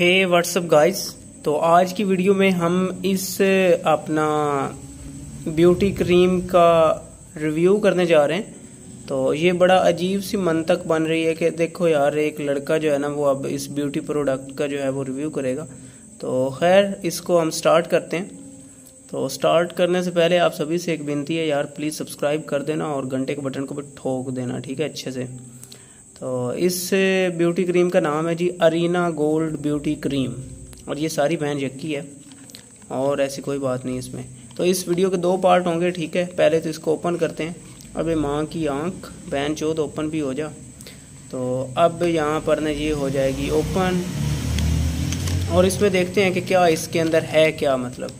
हे WhatsApp guys तो आज की वीडियो में हम इस, अपना ब्यूटी क्रीम का रिव्यू करने जा रहे हैं। तो ये बड़ा अजीब सी मंतक बन रही है कि देखो यार, एक लड़का जो है ना, वो अब इस ब्यूटी प्रोडक्ट का जो है वो रिव्यू करेगा। तो खैर, इसको हम स्टार्ट करते हैं। तो स्टार्ट करने से पहले आप सभी से एक विनती है, यार प्लीज़ सब्सक्राइब कर देना और घंटे के बटन को भी ठोक देना, ठीक है, अच्छे से। तो इस ब्यूटी क्रीम का नाम है जी अरीना गोल्ड ब्यूटी क्रीम। और ये सारी बहन यक्की है, और ऐसी कोई बात नहीं इसमें। तो इस वीडियो के दो पार्ट होंगे, ठीक है? पहले तो इसको ओपन करते हैं। अब ये माँ की आँख, बहन चौथ ओपन भी हो जा। तो अब यहाँ पर ना ये हो जाएगी ओपन और इसमें देखते हैं कि क्या इसके अंदर है क्या मतलब।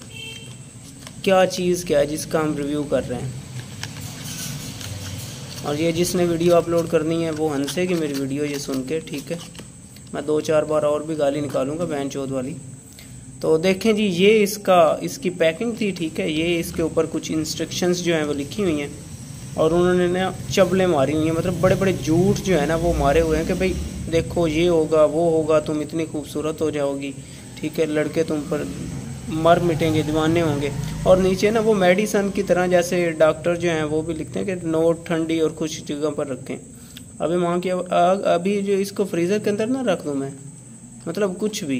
क्या चीज़ क्या है जिसका हम रिव्यू कर रहे हैं। और ये जिसने वीडियो अपलोड करनी है वो हंसेगी मेरी वीडियो ये सुन के, ठीक है? मैं दो चार बार और भी गाली निकालूँगा बहन चौथ वाली। तो देखें जी, ये इसका, इसकी पैकिंग थी, ठीक है? ये इसके ऊपर कुछ इंस्ट्रक्शंस जो हैं वो लिखी हुई हैं और उन्होंने ना चबले मारी हुई हैं। मतलब बड़े बड़े झूठ जो है ना वो मारे हुए हैं कि भाई, देखो ये होगा, वो होगा, तुम इतनी खूबसूरत हो जाओगी, ठीक है? लड़के तुम पर मर मिटेंगे, दीवाने होंगे। और नीचे ना वो मेडिसन की तरह जैसे डॉक्टर जो हैं, वो भी लिखते हैं कि नोट, ठंडी और खुश जगह पर रखें। अभी वहाँ की अभी जो इसको फ्रीज़र के अंदर ना रख दूँ मैं मतलब कुछ भी।